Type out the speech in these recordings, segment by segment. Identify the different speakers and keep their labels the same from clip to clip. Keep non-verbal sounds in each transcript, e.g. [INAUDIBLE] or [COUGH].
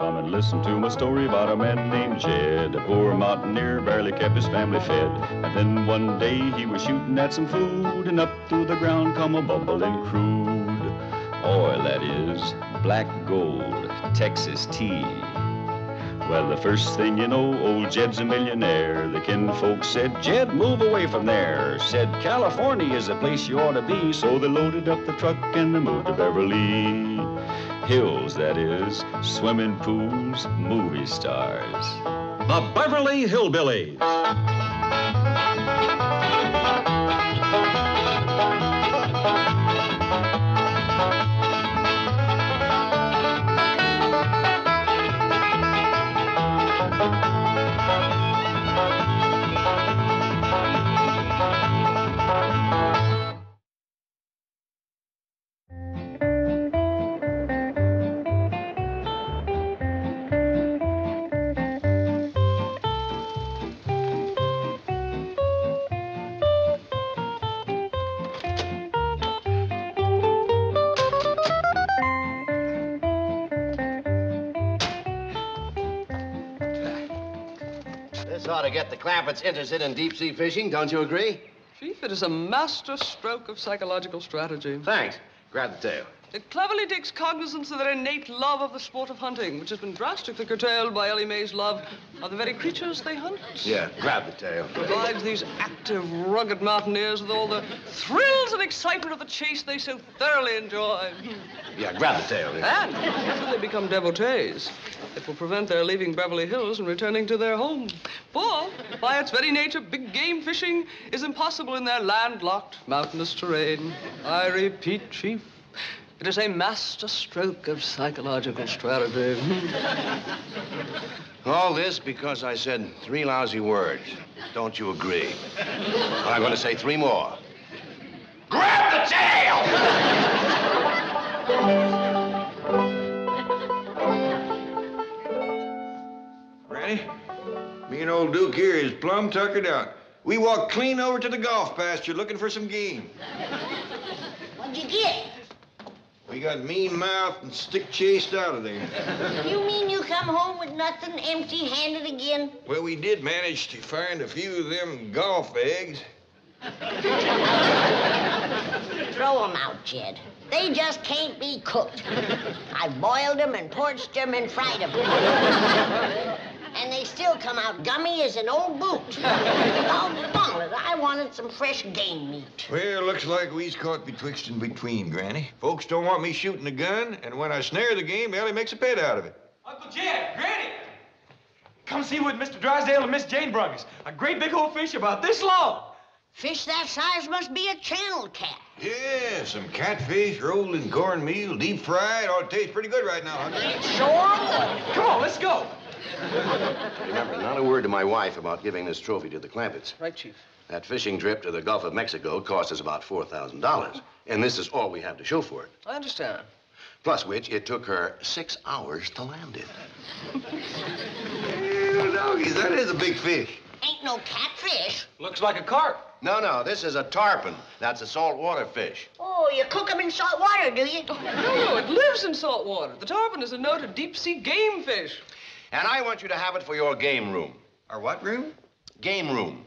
Speaker 1: Come and listen to my story about a man named Jed. A poor mountaineer barely kept his family fed. And then one day he was shooting at some food, and up through the ground come a bubbling crude. Oil, that is, black gold, Texas tea. Well, the first thing you know, old Jed's a millionaire. The kinfolk said, Jed, move away from there. Said, California is the place you ought to be. So they loaded up the truck and they moved to Beverly Hills, that is, swimming pools, movie stars.
Speaker 2: The Beverly Hillbillies.
Speaker 3: Ought to get the Clampetts interested in deep sea fishing, don't you agree?
Speaker 4: Chief, it is a master stroke of psychological strategy.
Speaker 3: Thanks. Grab the tail.
Speaker 4: It cleverly takes cognizance of their innate love of the sport of hunting, which has been drastically curtailed by Ellie Mae's love of the very creatures they hunt.
Speaker 3: Yeah, grab the tail.
Speaker 4: Provides these active, rugged mountaineers with all the thrills and excitement of the chase they so thoroughly enjoy.
Speaker 3: Yeah, grab the tail.
Speaker 4: And should they become devotees, it will prevent their leaving Beverly Hills and returning to their home. For, by its very nature, big game fishing is impossible in their landlocked, mountainous terrain. I repeat, Chief, it is a master stroke of psychological strategy. [LAUGHS]
Speaker 3: All this because I said three lousy words. Don't you agree? Well, I'm going to say three more. Grab the tail! [LAUGHS]
Speaker 5: Granny, me and old Duke here is plumb tuckered out. We walked clean over to the golf pasture looking for some game.
Speaker 6: What'd you get?
Speaker 5: We got mean mouth and stick chased out of there.
Speaker 6: You mean you come home with nothing, empty-handed again?
Speaker 5: Well, we did manage to find a few of them golf eggs.
Speaker 6: Throw 'em out, Jed. They just can't be cooked. I boiled 'em and porched 'em and fried 'em. And they still come out gummy as an old boot. [LAUGHS] Doggone it, I wanted some fresh game meat.
Speaker 5: Well, looks like we's caught betwixt and between, Granny. Folks don't want me shooting a gun, and when I snare the game, Ellie makes a pet out of it.
Speaker 7: Uncle Jed, Granny! Come see what Mr. Drysdale and Miss Jane brung us. A great big old fish about this long.
Speaker 6: Fish that size must be a channel cat.
Speaker 5: Yeah, some catfish rolled in cornmeal, deep fried. Ought to taste pretty good right now, huh?
Speaker 6: Sure
Speaker 7: Come on, let's go. [LAUGHS]
Speaker 3: Remember, not a word to my wife about giving this trophy to the Clampetts.
Speaker 4: right, Chief.
Speaker 3: That fishing trip to the Gulf of Mexico cost us about $4,000. And this is all we have to show for it.
Speaker 4: I understand.
Speaker 3: Plus which, it took her six hours to land it. [LAUGHS]
Speaker 5: Well, doggies, that is a big fish.
Speaker 6: Ain't no catfish.
Speaker 7: Looks like a carp.
Speaker 3: No, no, this is a tarpon. That's a saltwater fish.
Speaker 6: Oh, you cook 'em in salt water, do you?
Speaker 4: No, no, it lives in salt water. The tarpon is a noted deep-sea game fish.
Speaker 3: And I want you to have it for your game room.
Speaker 5: Our what room?
Speaker 3: Game room.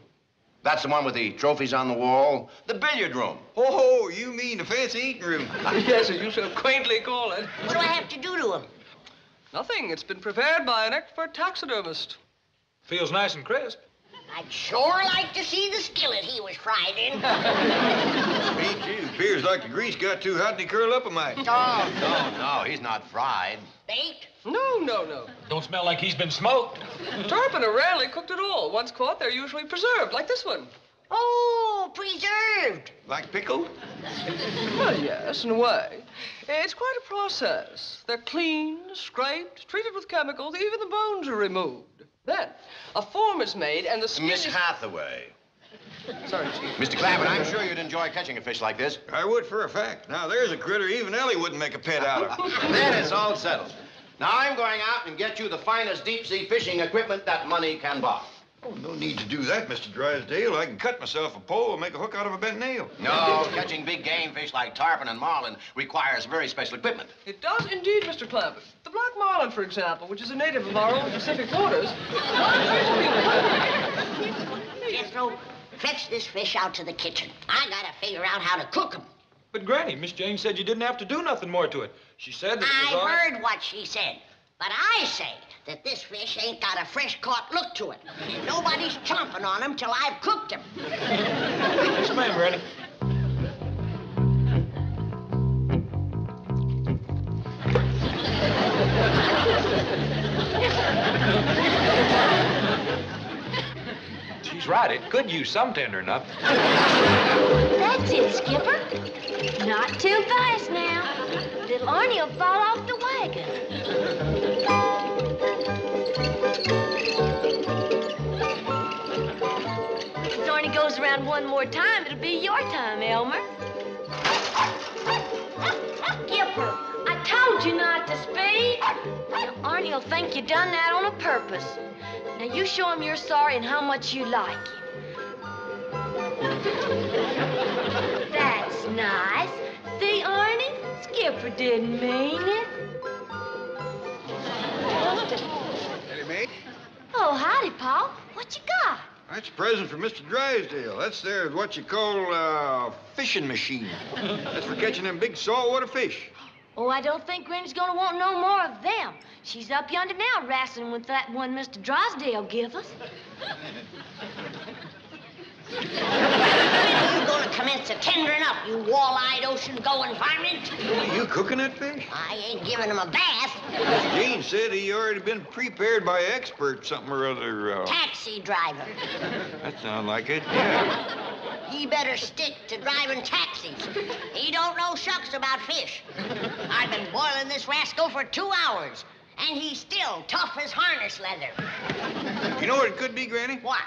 Speaker 3: That's the one with the trophies on the wall. The billiard room.
Speaker 5: Oh, you mean the fancy eating room. [LAUGHS]
Speaker 4: yes, as you so quaintly call it.
Speaker 6: What do I have to do to 'em?
Speaker 4: Nothing. It's been prepared by an expert taxidermist.
Speaker 7: Feels nice and crisp.
Speaker 6: I'd sure like to see the skillet he was fried in. [LAUGHS]
Speaker 5: Me too. Appears like the grease got too hot and he curled up a mite.
Speaker 3: Oh, no, no, he's not fried.
Speaker 6: Bait?
Speaker 4: No, no, no.
Speaker 7: Don't smell like he's been smoked.
Speaker 4: Tarpon are rarely cooked at all. Once caught, they're usually preserved, like this one.
Speaker 6: Oh, preserved.
Speaker 5: Like pickled?
Speaker 4: Well, yes, in a way. It's quite a process. They're cleaned, scraped, treated with chemicals, even the bones are removed. Then, a form is made and the skin
Speaker 3: Miss
Speaker 4: is...
Speaker 3: Hathaway.
Speaker 4: Sorry, Chief.
Speaker 3: Mr. Clampett, I'm sure you'd enjoy catching a fish like this.
Speaker 5: I would for a fact. Now, there's a critter even Ellie wouldn't make a pet out of. [LAUGHS]
Speaker 3: then it's all settled. Now I'm going out and get you the finest deep sea fishing equipment that money can buy.
Speaker 5: Oh, no need to do that, Mr. Drysdale. I can cut myself a pole and make a hook out of a bent nail.
Speaker 3: No, catching big game fish like tarpon and marlin requires very special equipment.
Speaker 4: It does indeed, Mr. Clampett. The black marlin, for example, which is a native of our own Pacific waters.
Speaker 6: Jethro, fetch this fish out to the kitchen. I gotta figure out how to cook him.
Speaker 7: But, Granny, Miss Jane said you didn't have to do nothing more to it. She said that it was
Speaker 6: I
Speaker 7: all...
Speaker 6: heard what she said. But I say that this fish ain't got a fresh caught look to it. Nobody's chomping on him till I've cooked him.
Speaker 7: Yes, ma'am, Granny. She's right. It could use some tendering up.
Speaker 8: That's it, Skipper. Not too fast now. Little Arnie will fall off the wagon. One more time, it'll be your time, Elmer. Skipper, I told you not to speed. Now, Arnie will think you done that on a purpose. Now, you show him you're sorry and how much you like him. That's nice. See, Arnie? Skipper didn't mean it.
Speaker 5: Hey, mate.
Speaker 8: Oh, howdy, Paul. What you got?
Speaker 5: That's a present for Mr. Drysdale. That's there what you call a fishing machine. That's for catching them big saltwater fish.
Speaker 8: Oh, I don't think Granny's gonna want no more of them. She's up yonder now wrestling with that one Mr. Drysdale give us. [LAUGHS]
Speaker 6: commence a tendering up, you wall-eyed ocean-going varmint?
Speaker 5: Are you cooking that fish?
Speaker 6: I ain't giving him a bath.
Speaker 5: Jane said he already been prepared by experts, something or other. Uh,
Speaker 6: Taxi driver.
Speaker 5: that sounds like it. Yeah.
Speaker 6: He better stick to driving taxis. He don't know shucks about fish. I've been boiling this rascal for two hours, and he's still tough as harness leather.
Speaker 5: You know what it could be, Granny?
Speaker 6: What?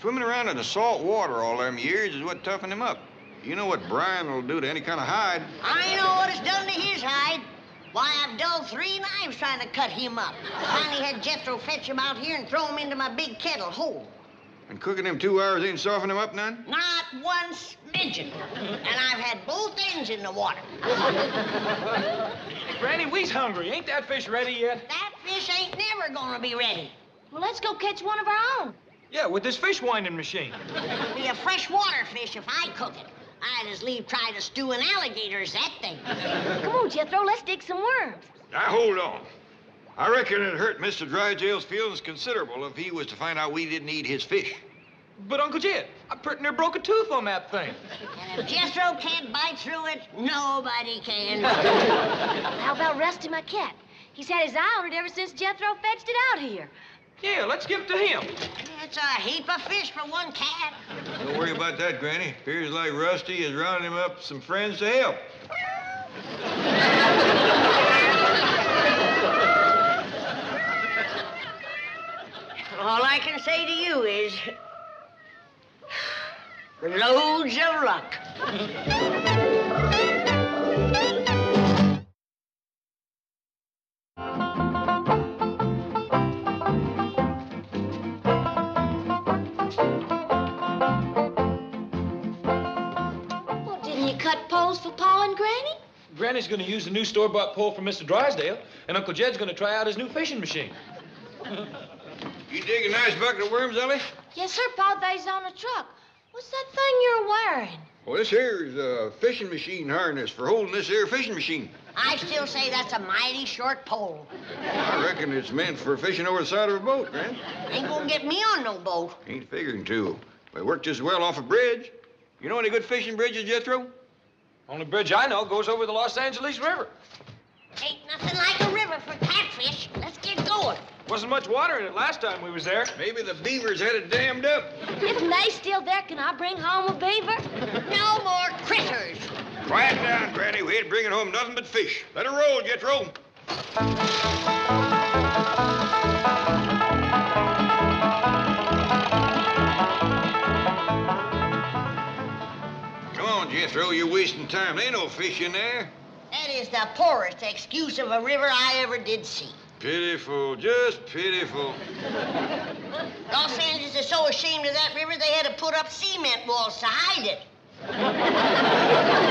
Speaker 5: Swimming around in the salt water all them years is what toughened him up. You know what brine will do to any kind of hide.
Speaker 6: I know what it's done to his hide. Why, I've dulled three knives trying to cut him up. Finally had Jethro fetch him out here and throw him into my big kettle whole.
Speaker 5: And cooking him two hours ain't soften him up none?
Speaker 6: Not one smidgen. And I've had both ends in the water. [LAUGHS]
Speaker 7: Hey, Granny, we's hungry. Ain't that fish ready yet?
Speaker 6: That fish ain't never gonna be ready.
Speaker 8: Well, let's go catch one of our own.
Speaker 7: Yeah, with this fish winding machine.
Speaker 6: It'll Be a freshwater fish if I cook it. I'd as leave try to stew an alligator as that thing.
Speaker 8: Come on, Jethro, let's dig some worms.
Speaker 5: Now, hold on. I reckon it'd hurt Mr. Drysdale's feelings considerable if he was to find out we didn't eat his fish.
Speaker 7: But, Uncle Jed, I pretty near broke a tooth on that thing.
Speaker 6: And if Jethro can't bite through it, nobody can.
Speaker 8: How about Rusty, my cat? He's had his eye on it ever since Jethro fetched it out here.
Speaker 7: Yeah, let's give it to him.
Speaker 6: It's a heap of fish for one cat.
Speaker 5: Don't worry about that, Granny. Appears like Rusty is rounding him up some friends to help.
Speaker 6: All I can say to you is loads of luck.
Speaker 7: Granny's gonna use the new store-bought pole from Mr. Drysdale, and Uncle Jed's gonna try out his new fishing machine. [LAUGHS]
Speaker 5: You dig a nice bucket of worms, Ellie?
Speaker 8: Yes, sir, Pa. They's on a truck. What's that thing you're wearing?
Speaker 5: Well, this here is a fishing machine harness for holding this here fishing machine.
Speaker 6: I still say that's a mighty short pole.
Speaker 5: I reckon it's meant for fishing over the side of a boat, Gran.
Speaker 6: Ain't gonna get me on no boat.
Speaker 5: Ain't figuring to. But it worked just well off a bridge. You know any good fishing bridges, Jethro?
Speaker 7: Only bridge I know goes over the Los Angeles River.
Speaker 6: Ain't nothing like a river for catfish. Let's get going.
Speaker 7: Wasn't much water in it last time we was there.
Speaker 5: Maybe the beavers had it dammed up.
Speaker 8: If May's still there, can I bring home a beaver? [LAUGHS]
Speaker 6: No more critters.
Speaker 5: Quiet down, Granny. We ain't bringing home nothing but fish. Let her roll, Jethro. Jethro. You're wasting time. There ain't no fish in there.
Speaker 6: That is the poorest excuse of a river I ever did see.
Speaker 5: Pitiful, just pitiful.
Speaker 6: Los Angeles is so ashamed of that river they had to put up cement walls to hide it.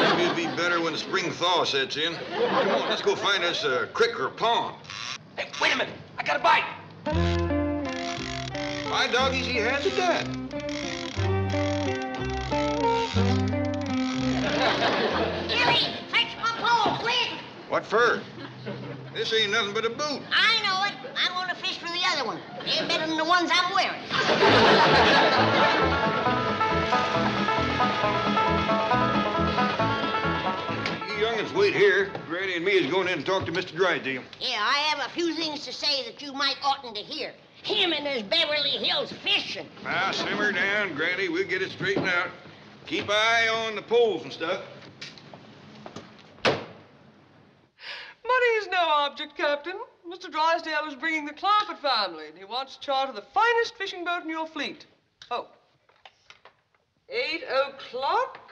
Speaker 5: Maybe it'd be better when the spring thaw sets in. Come on, let's go find us a creek or a pond.
Speaker 7: Hey, wait a minute. I got a bite.
Speaker 5: My doggies, he has a dad. What for? This ain't nothing but a boot.
Speaker 6: I know it. I'm going to fish for the other one. They're better than the ones I'm wearing.
Speaker 5: You youngins wait here. Granny and me is going in and talk to Mr. Drysdale.
Speaker 6: Yeah, I have a few things to say that you might oughtn't to hear. Him and his Beverly Hills fishing.
Speaker 5: Now, simmer down, Granny. We'll get it straightened out. Keep eye on the poles and stuff.
Speaker 4: Is no object, Captain. Mr. Drysdale is bringing the Clampett family, and he wants to charter the finest fishing boat in your fleet. Oh. Eight o'clock,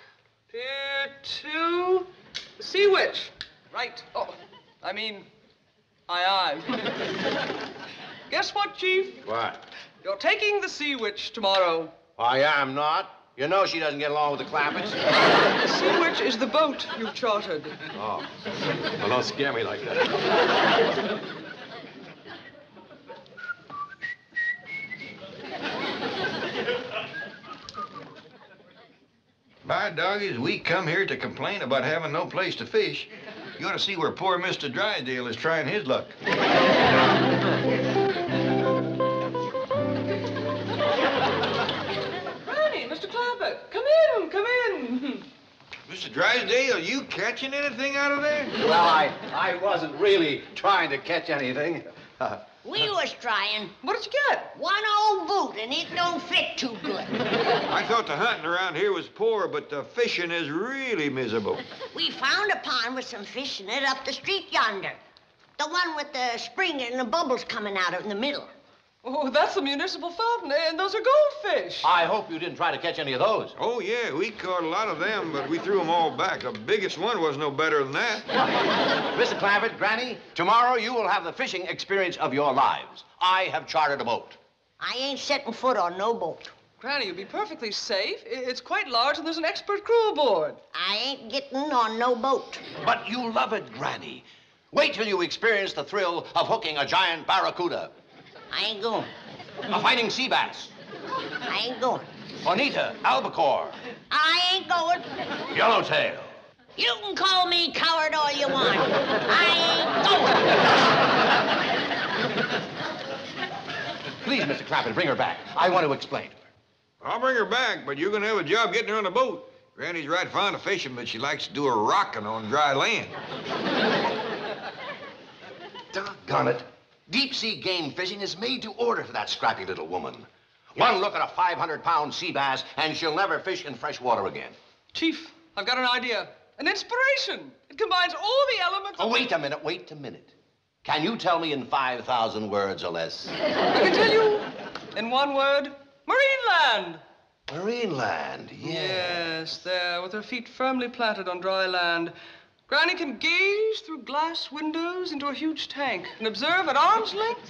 Speaker 4: Pier 2, the Sea Witch. Right. Oh, I mean, aye, aye. [LAUGHS] Guess what, Chief?
Speaker 3: What?
Speaker 4: You're taking the Sea Witch tomorrow.
Speaker 3: I am not. You know she doesn't get along with the Clampetts. [LAUGHS]
Speaker 4: The Sea Witch is the boat you've chartered.
Speaker 3: Oh. Well, don't scare me like that.
Speaker 5: By doggies, we come here to complain about having no place to fish. You ought to see where poor Mr. Drysdale is trying his luck. [LAUGHS] Mr. Drysdale, are you catching anything out of there?
Speaker 3: Well, I, I wasn't really trying to catch anything.
Speaker 6: We was trying.
Speaker 4: What did you get?
Speaker 6: One old boot, and it don't fit too good.
Speaker 5: I thought the hunting around here was poor, but the fishing is really miserable.
Speaker 6: We found a pond with some fish in it up the street yonder. The one with the spring and the bubbles coming out of in the middle.
Speaker 4: Oh, that's the municipal fountain, and those are goldfish.
Speaker 3: I hope you didn't try to catch any of those.
Speaker 5: Oh, yeah, we caught a lot of them, but we threw them all back. The biggest one was no better than that. [LAUGHS]
Speaker 3: Mr. Clampett, Granny, tomorrow you will have the fishing experience of your lives. I have chartered a boat.
Speaker 6: I ain't setting foot on no boat.
Speaker 4: Granny, you'll be perfectly safe. It's quite large, and there's an expert crew aboard.
Speaker 6: I ain't getting on no boat.
Speaker 3: But you love it, Granny. Wait till you experience the thrill of hooking a giant barracuda,
Speaker 6: I ain't going.
Speaker 3: a fighting sea bass,
Speaker 6: I ain't going.
Speaker 3: bonita, albacore,
Speaker 6: I ain't going.
Speaker 3: yellowtail.
Speaker 6: You can call me coward all you want. I ain't going.
Speaker 3: Please, Mr. Clampett, bring her back. I want to explain to her.
Speaker 5: I'll bring her back, but you're going to have a job getting her on the boat. Granny's right fond of fishing, but she likes to do her rocking on dry land.
Speaker 3: Doggone it. Deep sea game fishing is made to order for that scrappy little woman. One look at a 500 pound sea bass, and she'll never fish in fresh water again.
Speaker 4: Chief, I've got an idea. An inspiration. It combines all the elements.
Speaker 3: Oh, wait a minute, wait a minute. Can you tell me in 5,000 words or less?
Speaker 4: I can tell you in one word Marineland.
Speaker 3: Marineland, yeah.
Speaker 4: Yes, there, with her feet firmly planted on dry land. Granny can gaze through glass windows into a huge tank and observe at arm's length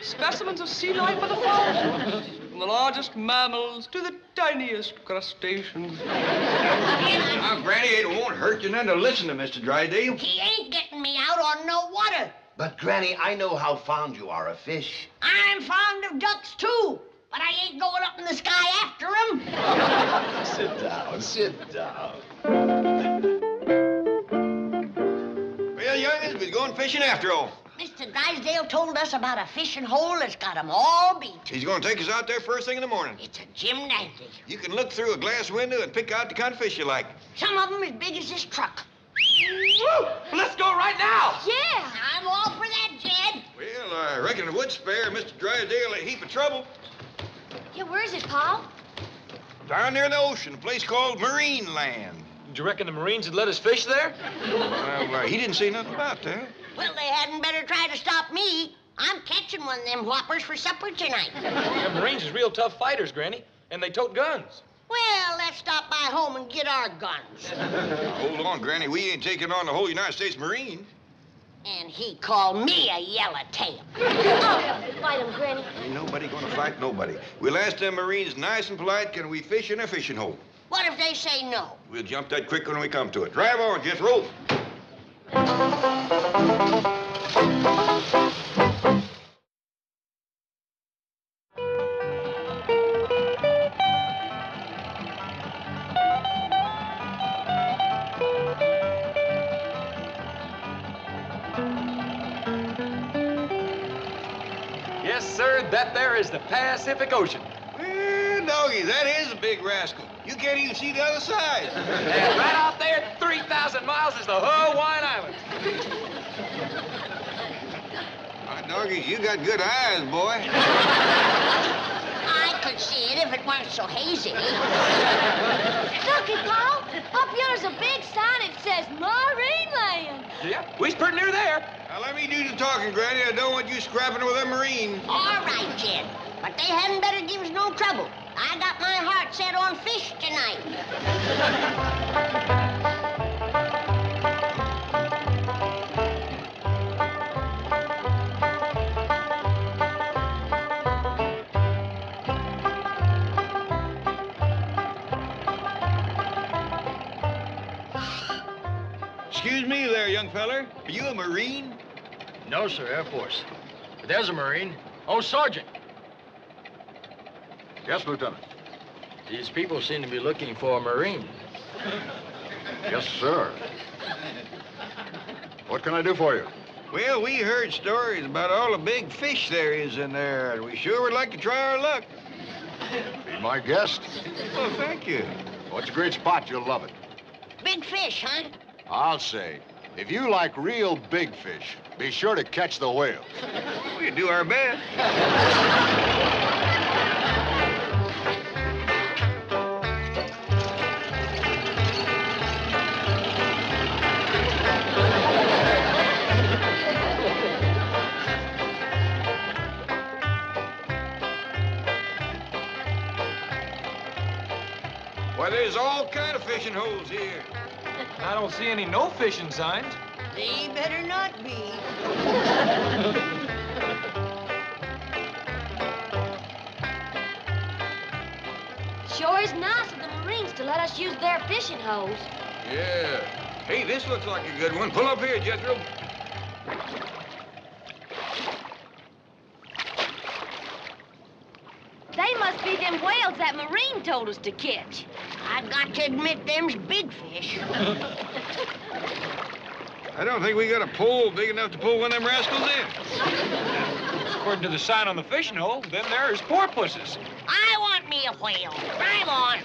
Speaker 4: specimens of sea life by the thousands, from the largest mammals to the tiniest crustaceans.
Speaker 5: Now, Granny, it won't hurt you none to listen to Mr. Drysdale.
Speaker 6: He ain't getting me out on no water.
Speaker 3: But, Granny, I know how fond you are of fish.
Speaker 6: I'm fond of ducks, too. But I ain't going up in the sky after 'em. [LAUGHS]
Speaker 3: Sit down, sit down.
Speaker 5: Fishing after all.
Speaker 6: Mr. Drysdale told us about a fishing hole that's got 'em all beat.
Speaker 5: He's going to take us out there first thing in the morning.
Speaker 6: It's a Jim Dandy.
Speaker 5: You can look through a glass window and pick out the kind of fish you like.
Speaker 6: Some of 'em as big as this truck.
Speaker 7: Woo! Let's go right now.
Speaker 8: Yeah.
Speaker 6: I'm all for that, Jed.
Speaker 5: Well, I reckon it would spare Mr. Drysdale a heap of trouble.
Speaker 8: Yeah, where is it, Paul?
Speaker 5: Down near the ocean, a place called Marine Land.
Speaker 7: Do you reckon the Marines would let us fish there?
Speaker 5: Well, uh, he didn't say nothing about that.
Speaker 6: Well, they hadn't better try to stop me. I'm catching one of them whoppers for supper tonight.
Speaker 7: The Marines is real tough fighters, Granny, and they tote guns.
Speaker 6: Well, let's stop by home and get our guns.
Speaker 5: Hold on, Granny. We ain't taking on the whole United States Marines.
Speaker 6: And he called me a yellowtail. [LAUGHS]
Speaker 8: Oh, fight him, Granny.
Speaker 5: Ain't nobody gonna fight nobody. We'll ask them Marines nice and polite, can we fish in a fishing hole?
Speaker 6: What if they say no?
Speaker 5: We'll jump that quick when we come to it. Drive on, Jethro.
Speaker 7: Yes, sir, that there is the Pacific Ocean.
Speaker 5: Well, doggy, that is a big rascal. You can't even see the other side. [LAUGHS]
Speaker 7: And right out there, 3,000 miles, is the whole Hawaiian Islands.
Speaker 5: My doggies, you got good eyes, boy.
Speaker 6: I could see it if it weren't so hazy.
Speaker 8: Looky, Paul. Up here's a big sign that says Marine Land.
Speaker 7: Yeah, we's pretty near there.
Speaker 5: Now, let me do the talking, Granny. I don't want you scrapping with a marine.
Speaker 6: All right, Jed. But they hadn't better give us no trouble. I got my heart set on fish tonight.
Speaker 5: Excuse me there, young feller. Are you a marine?
Speaker 9: No, sir, Air Force. But there's a Marine. Oh, Sergeant.
Speaker 5: Yes, Lieutenant.
Speaker 9: These people seem to be looking for a Marine. [LAUGHS]
Speaker 5: Yes, sir. What can I do for you? Well, we heard stories about all the big fish there is in there, and we sure would like to try our luck.
Speaker 10: Be my guest.
Speaker 5: Well, thank you.
Speaker 10: Oh, it's a great spot. You'll love it.
Speaker 6: Big fish, huh?
Speaker 10: I'll say, if you like real big fish, be sure to catch the whale.
Speaker 5: We do our best. [LAUGHS] there's all kind of fishing holes here.
Speaker 7: I don't see any no fishing signs.
Speaker 6: They better not be.
Speaker 8: Sure is nice of the Marines to let us use their fishing holes.
Speaker 5: Yeah. Hey, this looks like a good one. Pull up here, Jethro.
Speaker 8: They must be them whales that Marine told us to catch.
Speaker 6: I got to admit, them's big fish.
Speaker 5: I don't think we got a pole big enough to pull one of them rascals in.
Speaker 7: According to the sign on the fishing hole, then there's porpoises.
Speaker 6: I want me a whale. Drive on.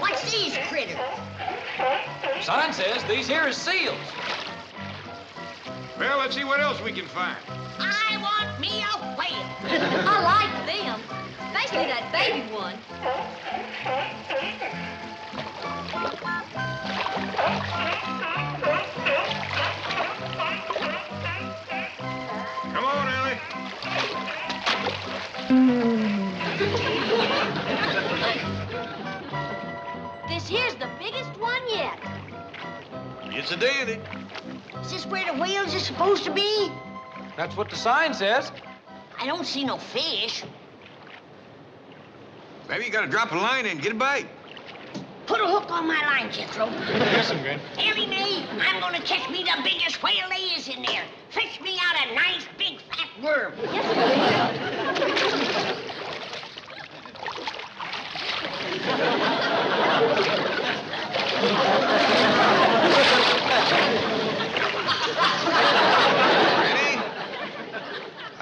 Speaker 6: What's these critters?
Speaker 7: Sign says these here is seals.
Speaker 5: Well, let's see what else we can find.
Speaker 6: I want me a whale.
Speaker 8: I like them, especially that baby one.
Speaker 5: Come on, Ellie.
Speaker 8: This here's the biggest one yet.
Speaker 5: It's a dandy.
Speaker 6: Is this where the whales are supposed to be?
Speaker 7: That's what the sign says.
Speaker 6: I don't see no fish.
Speaker 5: Maybe you gotta drop a line in, get a bite.
Speaker 6: Put a hook on my line, Jethro.
Speaker 7: Listen, Granny.
Speaker 6: Ellie Mae, I'm gonna catch me the biggest whale there is in there. Fish me out a nice big fat worm.
Speaker 5: Ready? [LAUGHS]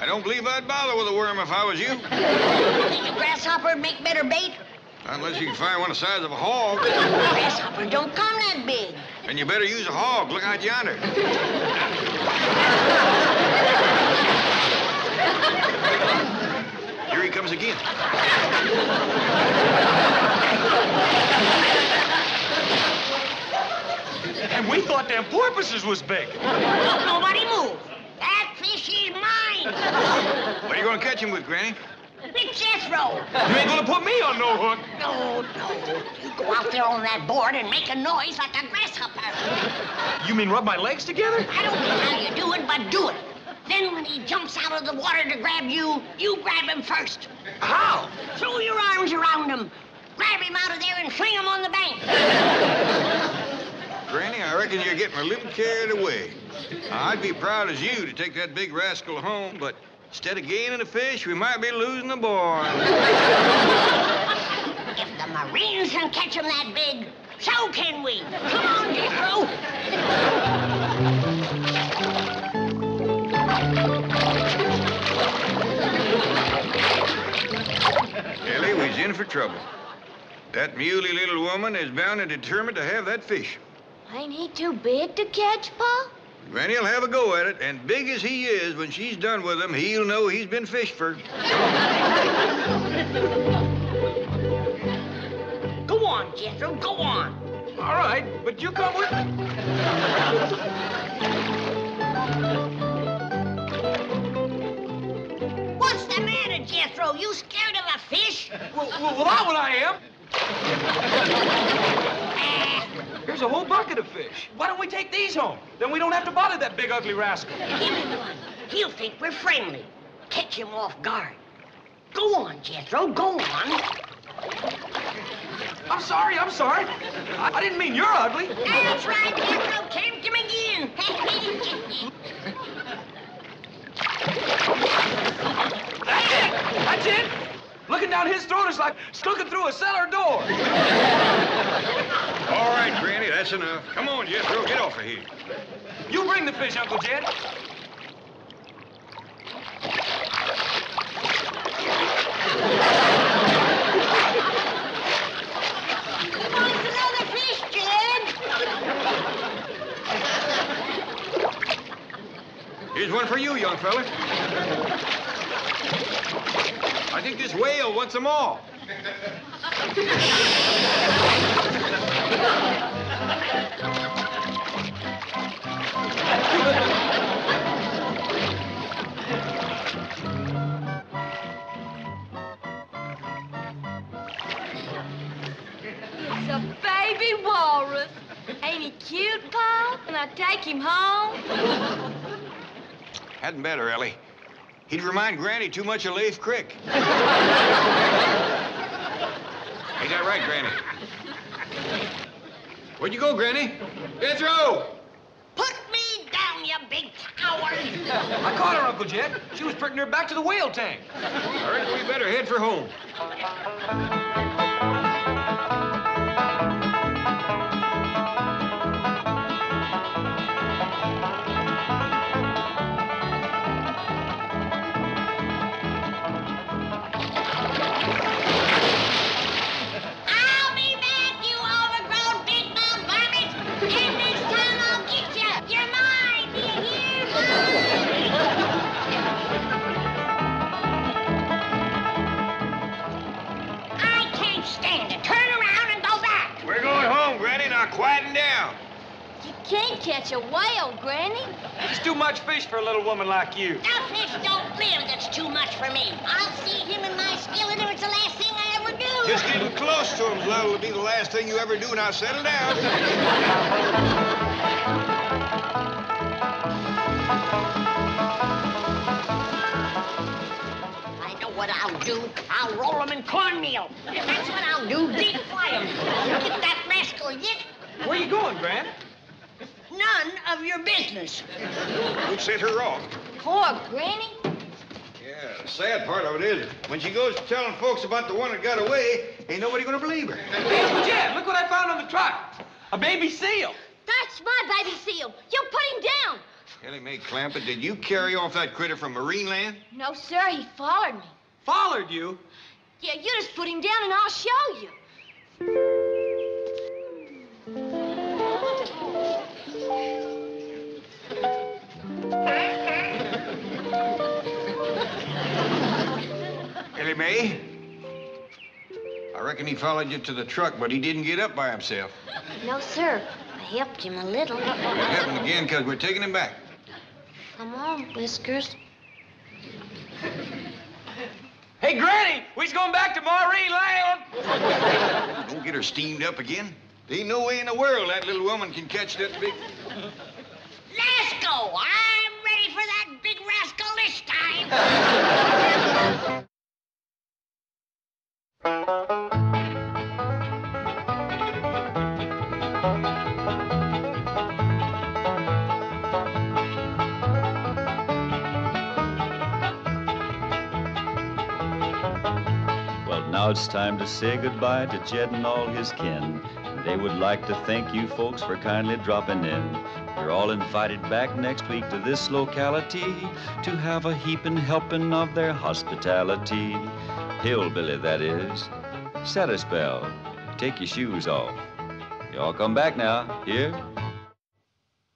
Speaker 5: I don't believe I'd bother with a worm if I was you. [LAUGHS]
Speaker 6: Think a grasshopper would make better bait?
Speaker 5: Unless you can find one the size of a hog. [LAUGHS]
Speaker 6: Grasshopper don't come that big.
Speaker 5: And you better use a hog. Look out yonder. [LAUGHS] Here he comes again.
Speaker 7: And we thought them porpoises was big.
Speaker 6: Don't nobody move. That fish is mine.
Speaker 5: What are you gonna catch him with, Granny?
Speaker 6: Just Jethro!
Speaker 7: You ain't gonna put me on no hook.
Speaker 6: No, no. You go out there on that board and make a noise like a grasshopper.
Speaker 7: You mean rub my legs together?
Speaker 6: I don't care how you do it, but do it. Then when he jumps out of the water to grab you, you grab him first.
Speaker 7: How?
Speaker 6: Throw your arms around him. Grab him out of there and fling him on the bank.
Speaker 5: Granny, I reckon you're getting a little carried away. Now, I'd be proud as you to take that big rascal home, but instead of gaining a fish, we might be losing a boy.
Speaker 6: If the Marines can catch him that big, so can we. Come on, Jethro.
Speaker 5: Ellie, we's in for trouble. That muley little woman is bound and determined to have that fish.
Speaker 8: Ain't he too big to catch, Pa?
Speaker 5: Granny'll have a go at it, and big as he is, when she's done with him, he'll know he's been fished for.
Speaker 6: Go on, Jethro, go on.
Speaker 7: All right, but you come with me.
Speaker 6: What's the matter, Jethro? You scared of a fish?
Speaker 7: Well, well, well, that one I am. Ah, Here's a whole bucket of fish. Why don't we take these home? Then we don't have to bother that big ugly rascal.
Speaker 6: Give him one. He'll think we're friendly. Catch him off guard. Go on, Jethro, go on.
Speaker 7: I'm sorry, I'm sorry. I, I didn't mean you're ugly.
Speaker 6: That's right, Jethro. Tempt him again. [LAUGHS]
Speaker 7: That's it. That's it. Looking down his throat is like looking through a cellar door. [LAUGHS]
Speaker 5: All right, Granny, that's enough. Come on, Jethro, get off of here.
Speaker 7: You bring the fish, Uncle Jed.
Speaker 6: Wants another fish, Jed?
Speaker 5: Here's one for you, young fella. I think this whale wants them all.
Speaker 8: It's a baby walrus. Ain't he cute, Pa? Can I take him home?
Speaker 5: Hadn't better, Ellie. He'd remind Granny too much of Leif Crick. Ain't [LAUGHS] that right, Granny? Where'd you go, Granny? Jethro!
Speaker 6: Put me down, you big coward.
Speaker 7: I caught her, Uncle Jed. She was putting her back to the whale tank.
Speaker 5: I reckon we better head for home.
Speaker 8: Catch a whale, Granny.
Speaker 7: It's too much fish for a little woman like you.
Speaker 6: Now, fish don't live. That's too much for me. I'll see him in my skillet if it's the last thing I ever do.
Speaker 5: Just getting close to him's liable to be the last thing you ever do. Now settle down.
Speaker 6: I know what I'll do. I'll roll them in cornmeal. That's what I'll do. Deep fry them. Get that rascal yet?
Speaker 7: Where you going, Gran?
Speaker 6: None of your business.
Speaker 5: Who sent her off?
Speaker 8: Poor Granny.
Speaker 5: Yeah, the sad part of it is, when she goes to telling folks about the one that got away, ain't nobody gonna believe her.
Speaker 7: Hey, Uncle look what I found on the truck. A baby seal.
Speaker 8: That's my baby seal. You put him down.
Speaker 5: Ellie Mae Clampett, did you carry off that critter from Marine Land?
Speaker 8: No, sir, he followed me.
Speaker 7: Followed you.
Speaker 8: Yeah, you just put him down and I'll show you.
Speaker 5: Ellie I reckon he followed you to the truck, but he didn't get up by himself.
Speaker 8: No, sir. I helped him a little.
Speaker 5: It happened again because we're taking him back.
Speaker 8: Come on, Whiskers.
Speaker 7: Hey, Hey, Granny, we's going back to Marine Land.
Speaker 5: Don't get her steamed up again. There ain't no way in the world that little woman can catch that big.
Speaker 6: Let's go. I'm ready for that big rascal this time. [LAUGHS]
Speaker 1: Well, now it's time to say goodbye to Jed and all his kin. They would like to thank you folks for kindly dropping in. You're all invited back next week to this locality to have a heaping helping of their hospitality. Hillbilly, that is. Set a spell. Take your shoes off. You all come back now. Here?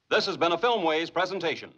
Speaker 2: This has been a Filmways presentation.